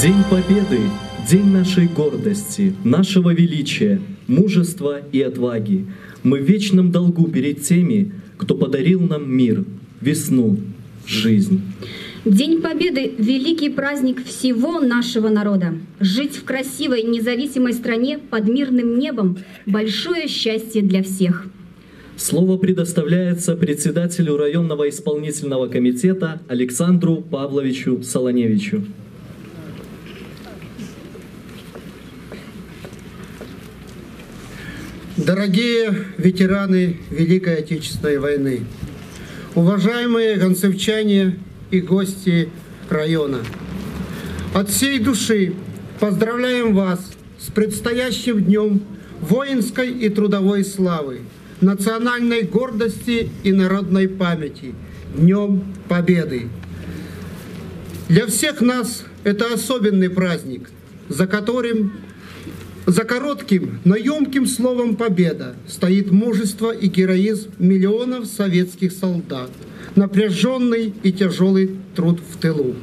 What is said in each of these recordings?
День Победы – день нашей гордости, нашего величия, мужества и отваги. Мы в вечном долгу перед теми, кто подарил нам мир, весну, жизнь. День Победы – великий праздник всего нашего народа. Жить в красивой, независимой стране под мирным небом – большое счастье для всех. Слово предоставляется председателю районного исполнительного комитета Александру Павловичу Солоневичу. Дорогие ветераны Великой Отечественной войны, уважаемые гонцевчане и гости района, от всей души поздравляем вас с предстоящим днем воинской и трудовой славы, национальной гордости и народной памяти, Днем Победы. Для всех нас это особенный праздник, за которым за коротким, но емким словом «победа» стоит мужество и героизм миллионов советских солдат, напряженный и тяжелый труд в тылу.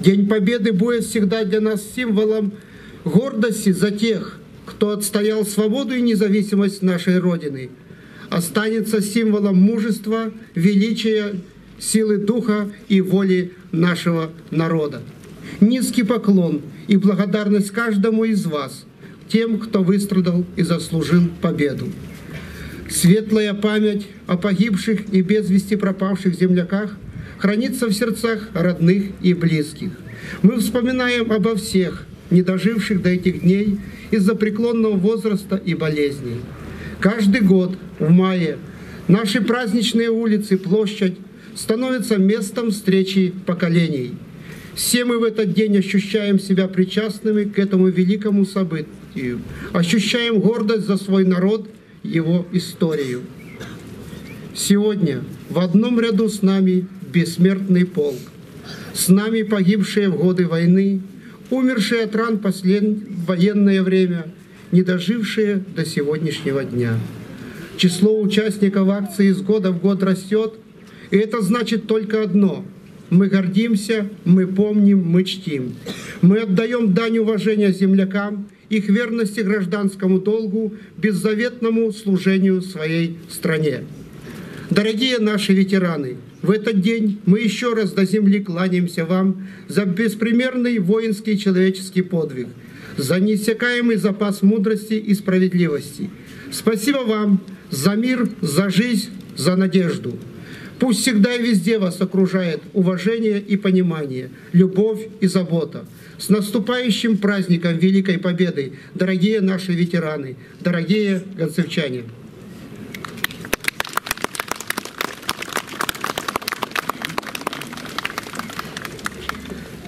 День Победы будет всегда для нас символом гордости за тех, кто отстоял свободу и независимость нашей Родины, останется символом мужества, величия, силы духа и воли нашего народа. Низкий поклон и благодарность каждому из вас – тем, кто выстрадал и заслужил победу. Светлая память о погибших и без вести пропавших земляках хранится в сердцах родных и близких. Мы вспоминаем обо всех, не доживших до этих дней из-за преклонного возраста и болезней. Каждый год в мае наши праздничные улицы, площадь становятся местом встречи поколений. Все мы в этот день ощущаем себя причастными к этому великому событию Россию. Ощущаем гордость за свой народ, его историю. Сегодня в одном ряду с нами бессмертный полк. С нами погибшие в годы войны, умершие от ран послед... военное время, не дожившие до сегодняшнего дня. Число участников акции из года в год растет, и это значит только одно – мы гордимся, мы помним, мы чтим. Мы отдаем дань уважения землякам их верности гражданскому долгу, беззаветному служению своей стране. Дорогие наши ветераны, в этот день мы еще раз до земли кланяемся вам за беспримерный воинский человеческий подвиг, за неиссякаемый запас мудрости и справедливости. Спасибо вам за мир, за жизнь, за надежду. Пусть всегда и везде вас окружает уважение и понимание, любовь и забота. С наступающим праздником Великой Победы, дорогие наши ветераны, дорогие гонцевчане!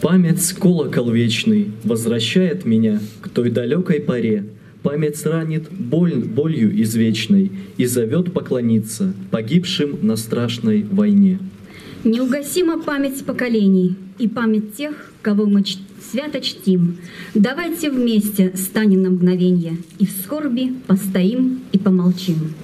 Память колокол вечный возвращает меня к той далекой поре. Память ранит боль, болью извечной и зовет поклониться погибшим на страшной войне. Неугасима память поколений и память тех, кого мы свято чтим. Давайте вместе станем на мгновенье и в скорби постоим и помолчим.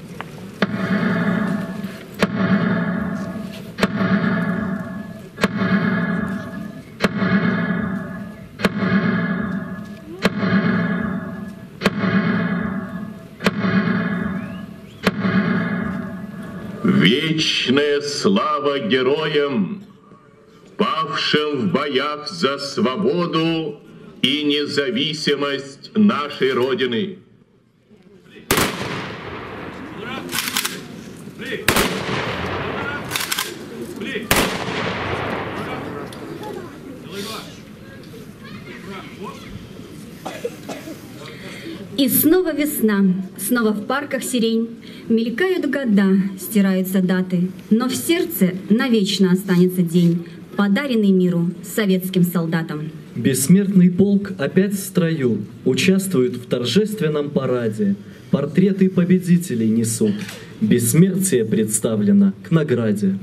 Вечная слава героям, павшим в боях за свободу и независимость нашей Родины. И снова весна, снова в парках сирень, Мелькают года, стираются даты, Но в сердце навечно останется день, Подаренный миру советским солдатам. Бессмертный полк опять в строю, Участвует в торжественном параде, Портреты победителей несут, Бессмертие представлено к награде.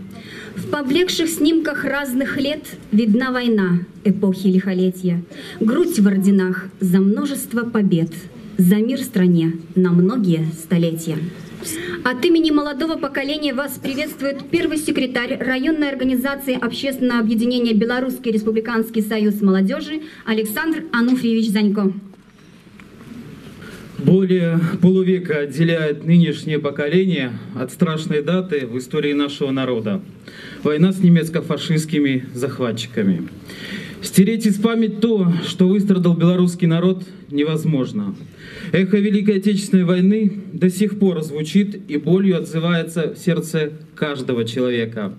В поблекших снимках разных лет видна война эпохи лихолетия, грудь в орденах за множество побед — за мир стране на многие столетия. От имени молодого поколения вас приветствует первый секретарь районной организации общественного объединения Белорусский республиканский союз молодежи Александр Ануфриевич Занько. Более полувека отделяет нынешнее поколение от страшной даты в истории нашего народа. Война с немецко-фашистскими захватчиками. Стереть из памяти то, что выстрадал белорусский народ, невозможно. Эхо Великой Отечественной войны до сих пор звучит и болью отзывается в сердце каждого человека.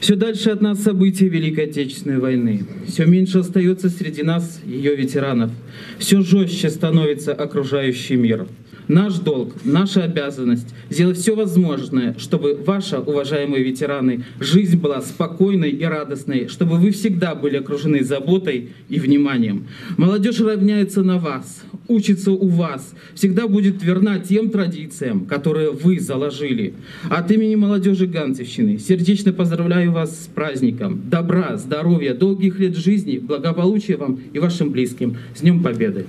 Все дальше от нас события Великой Отечественной войны. Все меньше остается среди нас ее ветеранов. Все жестче становится окружающий мир. Наш долг, наша обязанность сделать все возможное, чтобы ваша, уважаемые ветераны, жизнь была спокойной и радостной, чтобы вы всегда были окружены заботой и вниманием. Молодежь равняется на вас, учится у вас, всегда будет верна тем традициям, которые вы заложили. От имени молодежи Ганцевщины сердечно поздравляю вас с праздником. Добра, здоровья, долгих лет жизни, благополучия вам и вашим близким. С Днем Победы!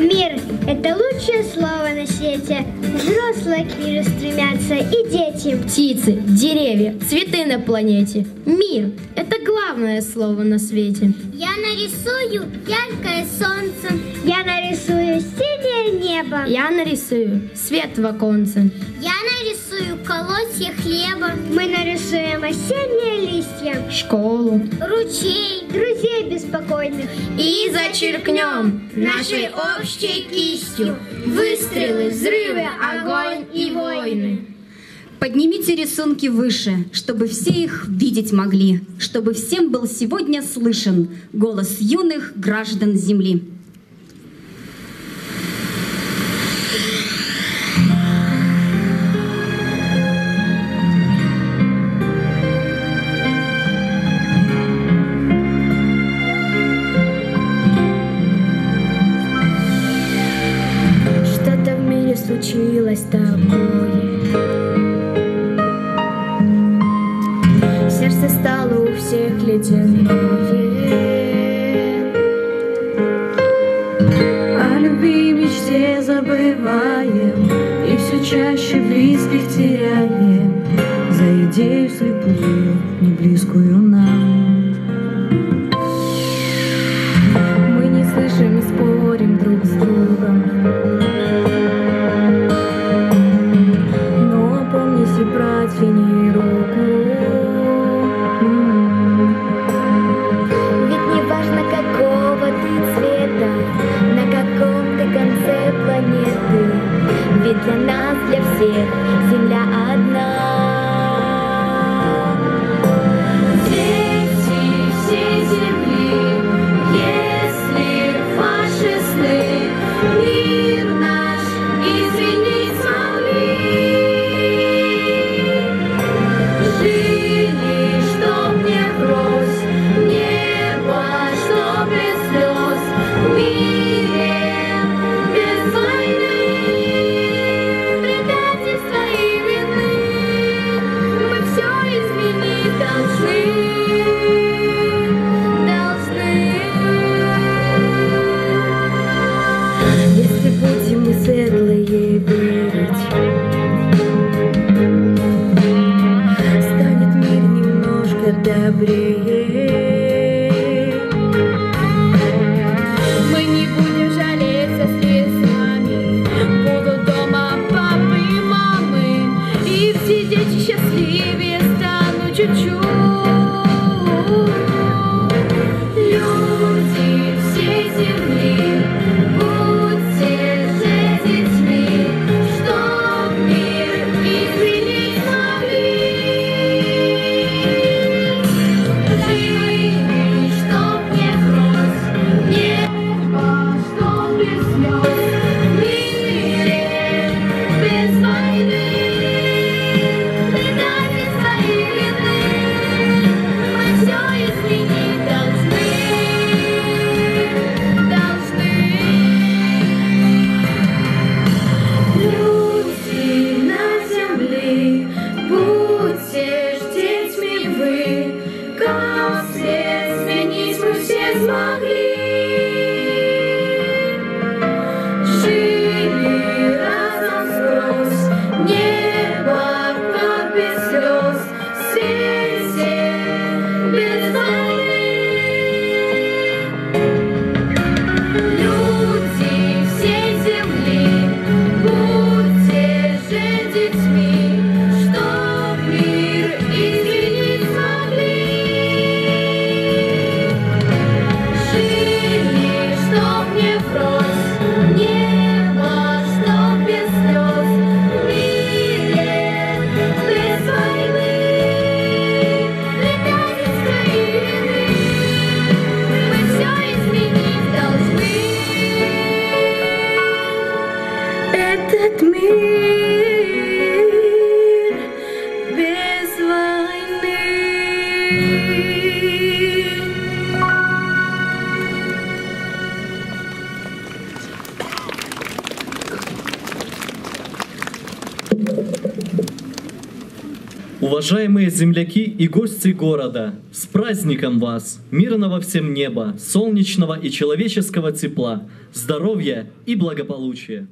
Мир – это лучшее слово на свете. Взрослые к миру стремятся и дети. Птицы, деревья, цветы на планете. Мир – это главное слово на свете. Я нарисую яркое солнце. Я нарисую синее небо. Я нарисую свет в оконце. Я нарисую колосья хлеба. Мы нарисуем осенние листья. Школу. Ручей. Друзей беспокойных. И зачеркнем нашей общей кистью выстрелы, взрывы, огонь и войны. Поднимите рисунки выше, чтобы все их видеть могли, чтобы всем был сегодня слышен голос юных граждан Земли. Что-то в мире случилось такое. О любви мечте забываем И все чаще близких теряем За идею слепую, не близкую нам Мы не слышим и спорим друг с другом. Но помните братья руку. Уважаемые земляки и гости города, с праздником вас! Мирного всем неба, солнечного и человеческого тепла, здоровья и благополучия!